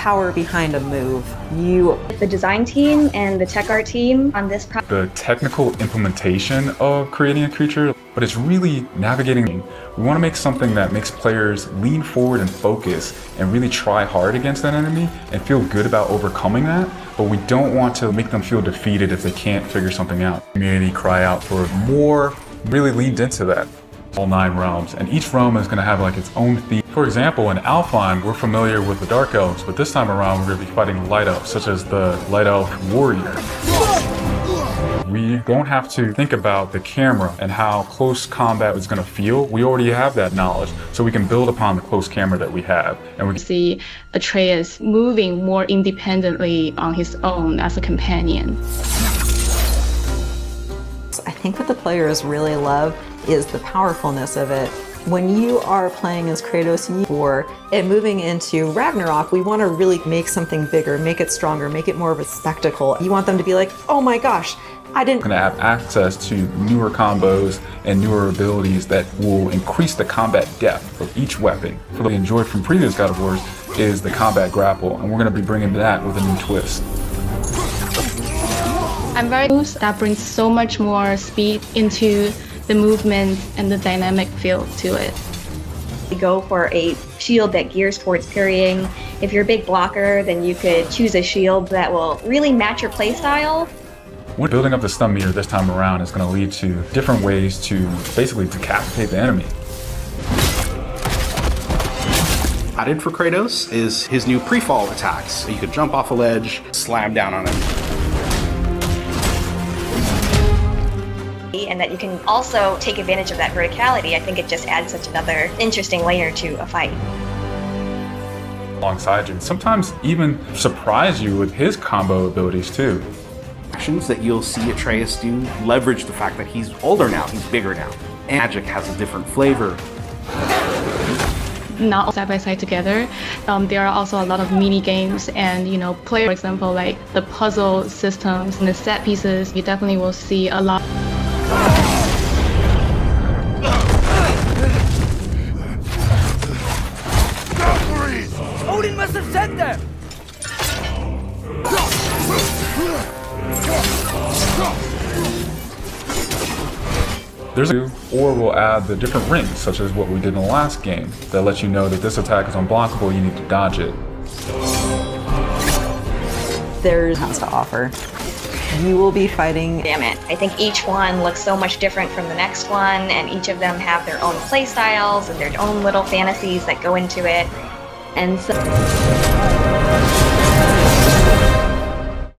power behind a move. You the design team and the tech art team on this project. The technical implementation of creating a creature, but it's really navigating. We want to make something that makes players lean forward and focus and really try hard against that enemy and feel good about overcoming that, but we don't want to make them feel defeated if they can't figure something out. Community cry out for more really leaned into that all nine realms, and each realm is going to have like its own theme. For example, in Alfheim, we're familiar with the Dark Elves, but this time around we're going to be fighting Light Elves, such as the Light Elf Warrior. We don't have to think about the camera and how close combat is going to feel. We already have that knowledge, so we can build upon the close camera that we have. And we see Atreus moving more independently on his own as a companion. I think what the players really love is the powerfulness of it. When you are playing as Kratos and Thor and moving into Ragnarok, we want to really make something bigger, make it stronger, make it more of a spectacle. You want them to be like, oh my gosh, I didn't. Going to have access to newer combos and newer abilities that will increase the combat depth of each weapon. What we enjoyed from previous God of Wars is the combat grapple, and we're going to be bringing that with a new twist. I'm very that brings so much more speed into the movement and the dynamic feel to it. We go for a shield that gears towards parrying. If you're a big blocker, then you could choose a shield that will really match your playstyle. When building up the stun meter this time around is going to lead to different ways to basically decapitate the enemy. Added for Kratos is his new pre-fall attacks. You could jump off a ledge, slam down on him. And that you can also take advantage of that verticality, I think it just adds such another interesting layer to a fight. Alongside you, and sometimes even surprise you with his combo abilities too. Actions that you'll see Atreus do leverage the fact that he's older now, he's bigger now. And magic has a different flavor not side by side together. Um, there are also a lot of mini games and you know play for example like the puzzle systems and the set pieces. You definitely will see a lot. Odin must have sent them! There's a or we'll add the different rings, such as what we did in the last game, that lets you know that this attack is unblockable, you need to dodge it. There's tons to offer you will be fighting. Damn it. I think each one looks so much different from the next one, and each of them have their own play styles and their own little fantasies that go into it. And so.